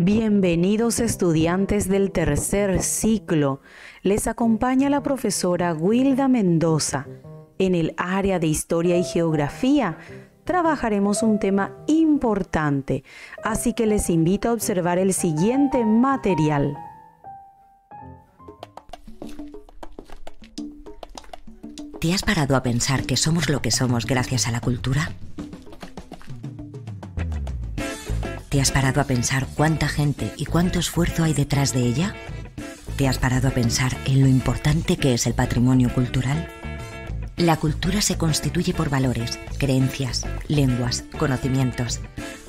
Bienvenidos estudiantes del tercer ciclo. Les acompaña la profesora Wilda Mendoza. En el área de Historia y Geografía trabajaremos un tema importante, así que les invito a observar el siguiente material. ¿Te has parado a pensar que somos lo que somos gracias a la cultura? ¿Te has parado a pensar cuánta gente y cuánto esfuerzo hay detrás de ella? ¿Te has parado a pensar en lo importante que es el patrimonio cultural? La cultura se constituye por valores, creencias, lenguas, conocimientos,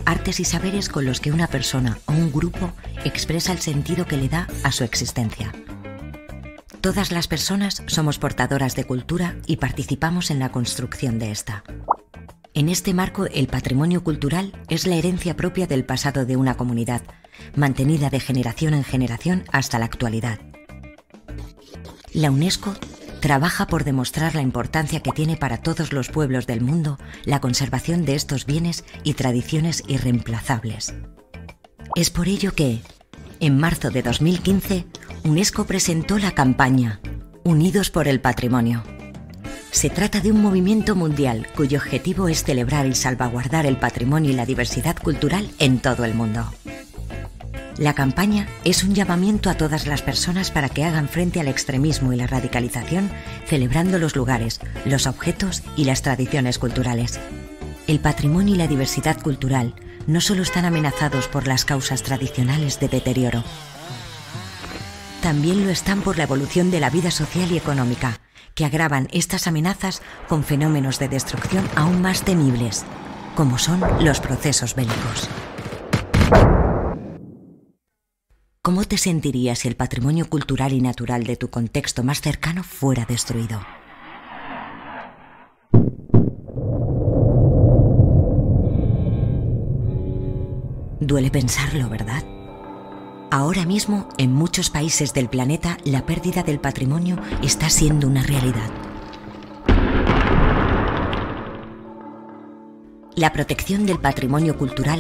artes y saberes con los que una persona o un grupo expresa el sentido que le da a su existencia. Todas las personas somos portadoras de cultura y participamos en la construcción de esta. En este marco, el patrimonio cultural es la herencia propia del pasado de una comunidad, mantenida de generación en generación hasta la actualidad. La UNESCO trabaja por demostrar la importancia que tiene para todos los pueblos del mundo la conservación de estos bienes y tradiciones irreemplazables. Es por ello que, en marzo de 2015, UNESCO presentó la campaña Unidos por el Patrimonio se trata de un movimiento mundial cuyo objetivo es celebrar y salvaguardar el patrimonio y la diversidad cultural en todo el mundo. La campaña es un llamamiento a todas las personas para que hagan frente al extremismo y la radicalización, celebrando los lugares, los objetos y las tradiciones culturales. El patrimonio y la diversidad cultural no solo están amenazados por las causas tradicionales de deterioro, también lo están por la evolución de la vida social y económica, que agravan estas amenazas con fenómenos de destrucción aún más temibles, como son los procesos bélicos. ¿Cómo te sentirías si el patrimonio cultural y natural de tu contexto más cercano fuera destruido? Duele pensarlo, ¿verdad? Ahora mismo, en muchos países del planeta, la pérdida del patrimonio está siendo una realidad. La protección del patrimonio cultural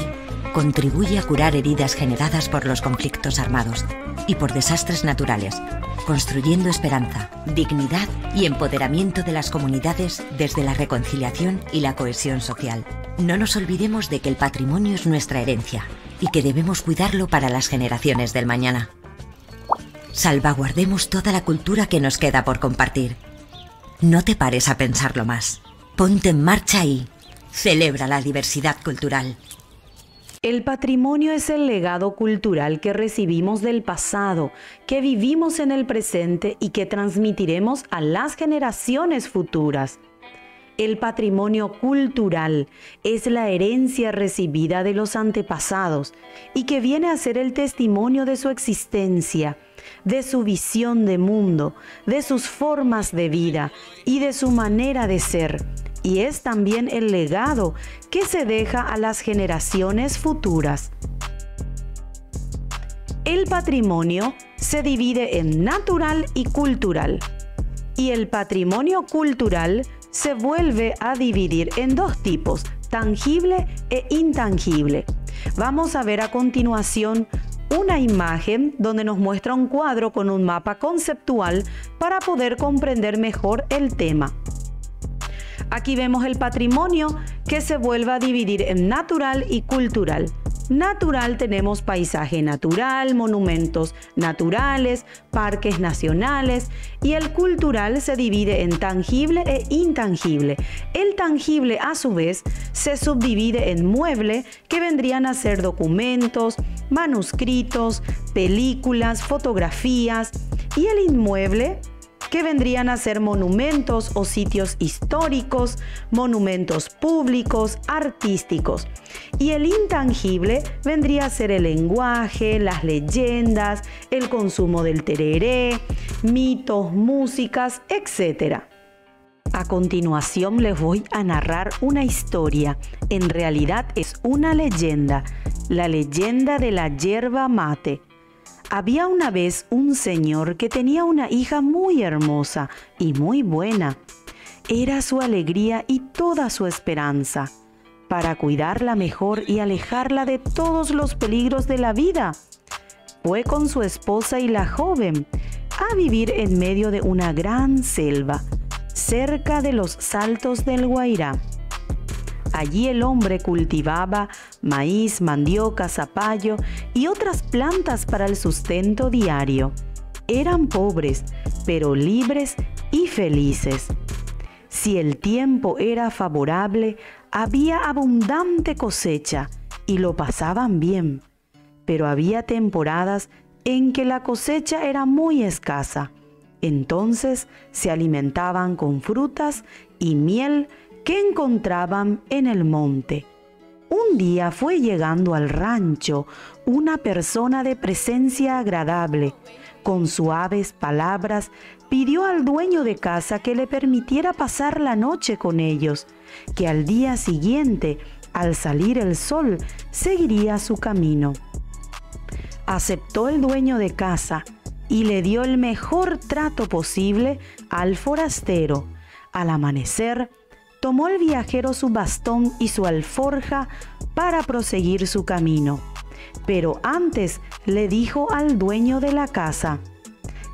contribuye a curar heridas generadas por los conflictos armados y por desastres naturales, construyendo esperanza, dignidad y empoderamiento de las comunidades desde la reconciliación y la cohesión social. No nos olvidemos de que el patrimonio es nuestra herencia y que debemos cuidarlo para las generaciones del mañana. Salvaguardemos toda la cultura que nos queda por compartir. No te pares a pensarlo más. Ponte en marcha y celebra la diversidad cultural. El patrimonio es el legado cultural que recibimos del pasado, que vivimos en el presente y que transmitiremos a las generaciones futuras. El patrimonio cultural es la herencia recibida de los antepasados y que viene a ser el testimonio de su existencia, de su visión de mundo, de sus formas de vida y de su manera de ser. Y es también el legado que se deja a las generaciones futuras. El patrimonio se divide en natural y cultural. Y el patrimonio cultural se vuelve a dividir en dos tipos, tangible e intangible. Vamos a ver a continuación una imagen donde nos muestra un cuadro con un mapa conceptual para poder comprender mejor el tema. Aquí vemos el patrimonio que se vuelve a dividir en natural y cultural. Natural tenemos paisaje natural, monumentos naturales, parques nacionales y el cultural se divide en tangible e intangible. El tangible a su vez se subdivide en mueble que vendrían a ser documentos, manuscritos, películas, fotografías y el inmueble que vendrían a ser monumentos o sitios históricos, monumentos públicos, artísticos. Y el intangible vendría a ser el lenguaje, las leyendas, el consumo del tereré, mitos, músicas, etc. A continuación les voy a narrar una historia. En realidad es una leyenda, la leyenda de la yerba mate había una vez un señor que tenía una hija muy hermosa y muy buena. Era su alegría y toda su esperanza. para cuidarla mejor y alejarla de todos los peligros de la vida. Fue con su esposa y la joven a vivir en medio de una gran selva, cerca de los saltos del Guairá. Allí el hombre cultivaba maíz, mandioca, zapallo y otras plantas para el sustento diario. Eran pobres, pero libres y felices. Si el tiempo era favorable, había abundante cosecha y lo pasaban bien, pero había temporadas en que la cosecha era muy escasa. Entonces se alimentaban con frutas y miel que encontraban en el monte. Un día fue llegando al rancho una persona de presencia agradable. Con suaves palabras pidió al dueño de casa que le permitiera pasar la noche con ellos, que al día siguiente, al salir el sol, seguiría su camino. Aceptó el dueño de casa y le dio el mejor trato posible al forastero. Al amanecer, tomó el viajero su bastón y su alforja para proseguir su camino. Pero antes le dijo al dueño de la casa,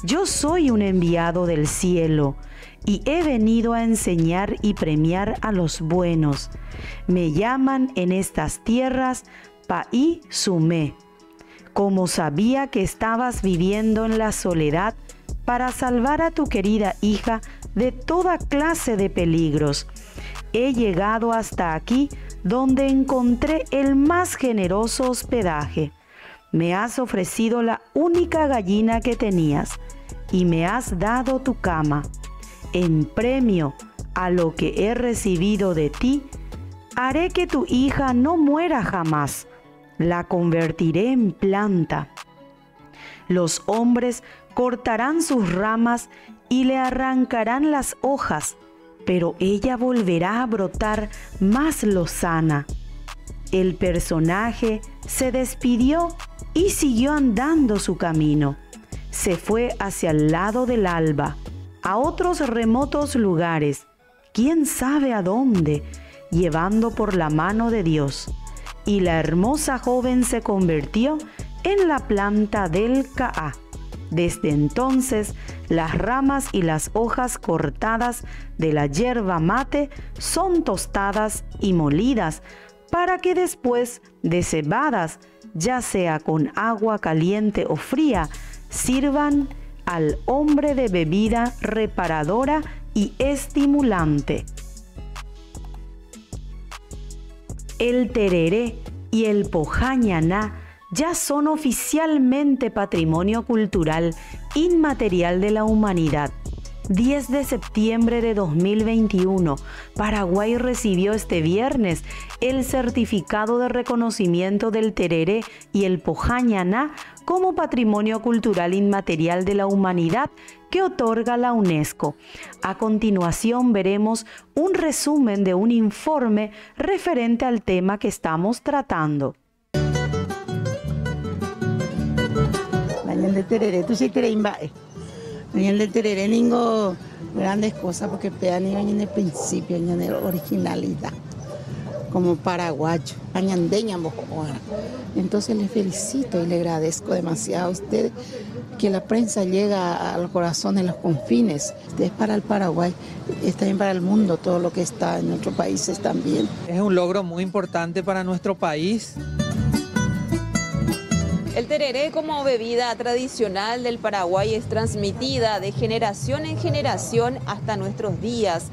Yo soy un enviado del cielo y he venido a enseñar y premiar a los buenos. Me llaman en estas tierras Paí Sumé. Como sabía que estabas viviendo en la soledad para salvar a tu querida hija de toda clase de peligros, he llegado hasta aquí donde encontré el más generoso hospedaje. Me has ofrecido la única gallina que tenías y me has dado tu cama. En premio a lo que he recibido de ti, haré que tu hija no muera jamás. La convertiré en planta. Los hombres cortarán sus ramas y le arrancarán las hojas pero ella volverá a brotar más lozana. El personaje se despidió y siguió andando su camino. Se fue hacia el lado del alba, a otros remotos lugares, quién sabe a dónde, llevando por la mano de Dios. Y la hermosa joven se convirtió en la planta del Caá. Desde entonces, las ramas y las hojas cortadas de la hierba mate son tostadas y molidas para que después de cebadas, ya sea con agua caliente o fría, sirvan al hombre de bebida reparadora y estimulante. El tereré y el pojañaná ya son oficialmente patrimonio cultural inmaterial de la humanidad. 10 de septiembre de 2021, Paraguay recibió este viernes el certificado de reconocimiento del tereré y el pojañaná como patrimonio cultural inmaterial de la humanidad que otorga la UNESCO. A continuación veremos un resumen de un informe referente al tema que estamos tratando. De tereré, tú sí tereré imbae. En de tereré ningo grandes cosas porque pean en el principio, en la originalidad, como paraguayo, añandeña Entonces le felicito y le agradezco demasiado a ustedes que la prensa llega al corazón en los confines. Es para el Paraguay, es también para el mundo, todo lo que está en nuestros países también. Es un logro muy importante para nuestro país. El tereré como bebida tradicional del Paraguay es transmitida de generación en generación hasta nuestros días.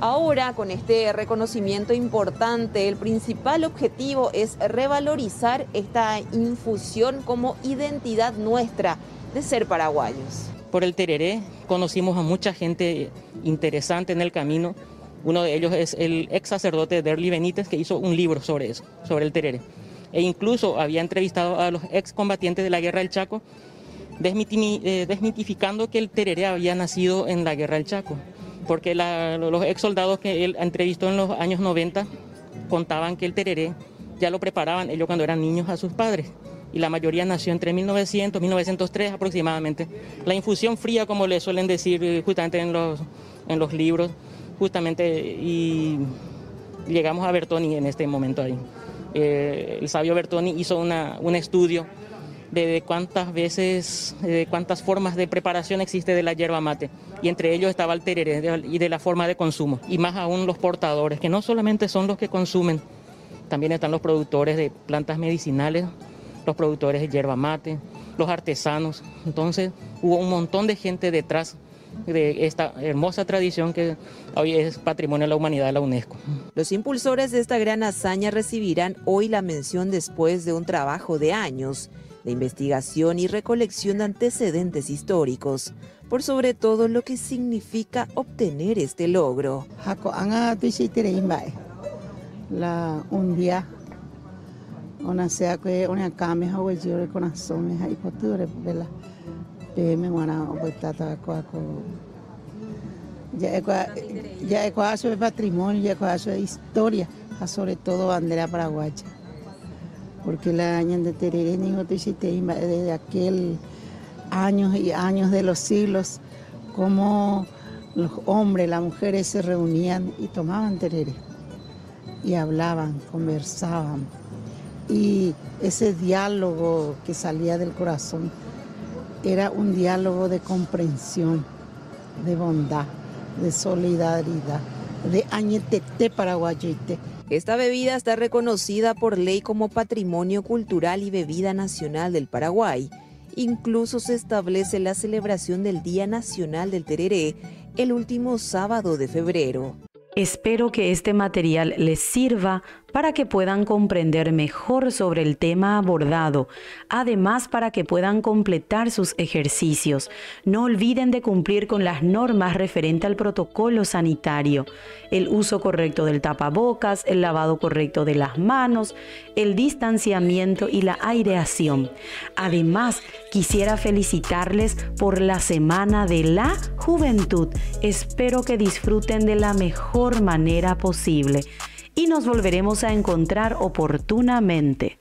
Ahora, con este reconocimiento importante, el principal objetivo es revalorizar esta infusión como identidad nuestra de ser paraguayos. Por el tereré conocimos a mucha gente interesante en el camino. Uno de ellos es el ex sacerdote Derly Benítez, que hizo un libro sobre eso, sobre el tereré e incluso había entrevistado a los excombatientes de la guerra del Chaco, eh, desmitificando que el tereré había nacido en la guerra del Chaco, porque los ex soldados que él entrevistó en los años 90 contaban que el tereré ya lo preparaban ellos cuando eran niños a sus padres y la mayoría nació entre 1900 y 1903 aproximadamente. La infusión fría, como le suelen decir eh, justamente en los, en los libros, justamente, y llegamos a Bertoni en este momento ahí. Eh, el sabio Bertoni hizo una, un estudio de, cuántas veces, de cuántas formas de preparación existe de la yerba mate. Y entre ellos estaba el tereré y de la forma de consumo. Y más aún los portadores, que no solamente son los que consumen, también están los productores de plantas medicinales, los productores de yerba mate, los artesanos. Entonces hubo un montón de gente detrás de esta hermosa tradición que hoy es Patrimonio de la Humanidad de la UNESCO. Los impulsores de esta gran hazaña recibirán hoy la mención después de un trabajo de años de investigación y recolección de antecedentes históricos, por sobre todo lo que significa obtener este logro. La un día una sea que una wana obetata ko ko ya ya eso es patrimonio ya eso es historia sobre todo bandera paraguaya porque la año de Tereré desde aquel años y años de los siglos, como los hombres, las mujeres se reunían y tomaban tereré y hablaban, conversaban. Y ese diálogo que salía del corazón era un diálogo de comprensión, de bondad, de solidaridad, de añetete paraguayite. Esta bebida está reconocida por ley como Patrimonio Cultural y Bebida Nacional del Paraguay. Incluso se establece la celebración del Día Nacional del Tereré el último sábado de febrero. Espero que este material les sirva para que puedan comprender mejor sobre el tema abordado, además para que puedan completar sus ejercicios. No olviden de cumplir con las normas referente al protocolo sanitario, el uso correcto del tapabocas, el lavado correcto de las manos, el distanciamiento y la aireación. Además, quisiera felicitarles por la Semana de la Juventud. Espero que disfruten de la mejor manera posible y nos volveremos a encontrar oportunamente.